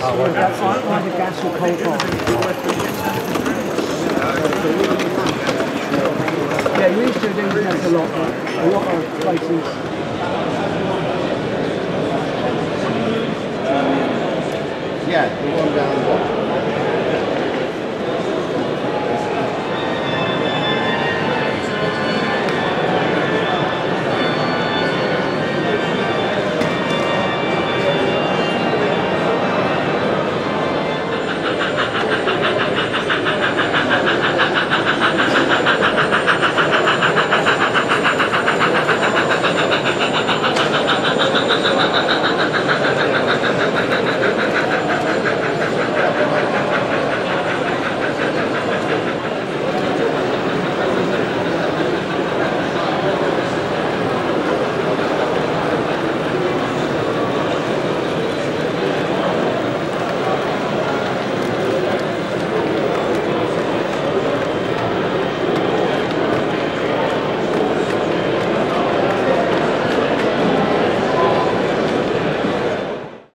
Yeah, gas or. Yeah, you used to do that a lot, a lot of places. Yeah, the one down the.